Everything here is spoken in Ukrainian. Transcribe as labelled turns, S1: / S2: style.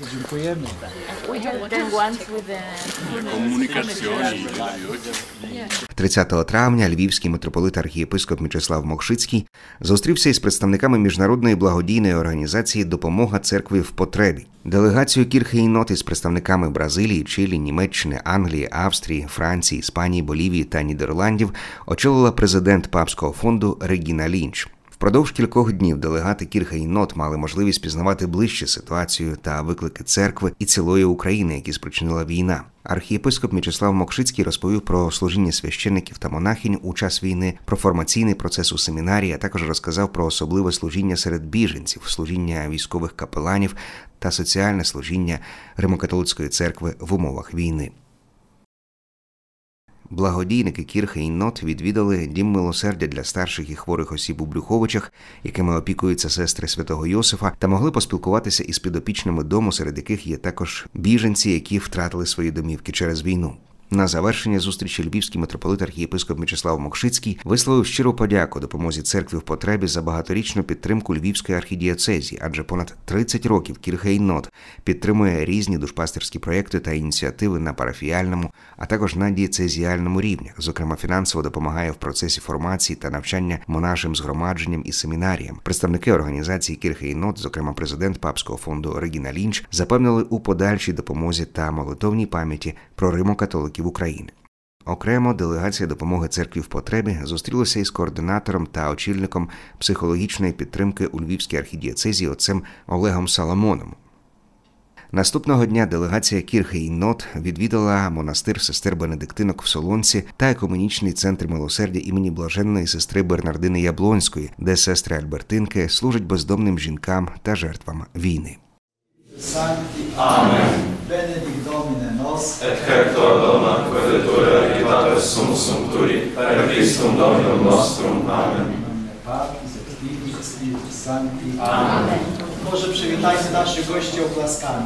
S1: Dziękujemy.
S2: 30 травня львівський митрополит архієпископ Мєчислав Мокшицький зустрівся із представниками міжнародної благодійної організації Допомога церкві в потребі. Делегацію Kirche in Not із представниками Бразилії, Чилі, Німеччини, Англії, Австрії, Франції, Іспанії, Болівії та Нідерландів очолила президент папського фонду Регіна Лінч. Впродовж кількох днів делегати Kirche in Not мали можливість пізнавати ближче ситуацію та виклики церкви і цілої України, які спричинила війна. Архієпископ Мєчислав Мокшицький розповів про служіння священників та монахинь у час війни, про формаційний процес у семінарії, а також розказав про особливе служіння серед біженців, служіння військових капеланів та соціальне служіння Римокатолицької церкви в умовах війни. Благодійники Kirche in Not відвідали дім милосердя для старших і хворих осіб у Брюховичах, якими опікуються сестри святого Йосифа, та могли поспілкуватися із підопічними дому, серед яких є також біженці, які втратили свої домівки через війну. На завершення зустрічі львівський митрополит архієпископ Мєчислав Мокшицький висловив щиру подяку допомозі церкві в потребі за багаторічну підтримку львівської архідіоцезії, адже понад 30 років Kirche in Not підтримує різні душпастерські проекти та ініціативи на парафіяльному, а також на дієцезіальному рівнях. Зокрема, фінансово допомагає в процесі формації та навчання монашим згромадженням і семінаріям. Представники організації Кірхейнот, зокрема президент папського фонду Регіна Лінч, запевнили у подальшій допомозі та молитовній пам'яті про римокатоликів України. Окремо делегація допомоги церкві в потребі зустрілася із координатором та очільником психологічної підтримки у Львівській архідієцезії отцем Олегом Саламоном. Наступного дня делегація Кірхи і Нот відвідала монастир сестер Бенедиктинок в Солонці та екуменічний центр милосердя імені блаженної сестри Бернардини Яблонської, де сестри Альбертинки служать бездомним жінкам та жертвам війни.
S1: Sancti. Amen. Benedict Domine nos.
S3: et Hector dona quaeture agitatus sum sumpturi, per Christum Dominum nostrum. Amen.
S1: Patris et Filii et Spiritus Sancti. Amen. Może przywitajcie naszych gości oklaskami.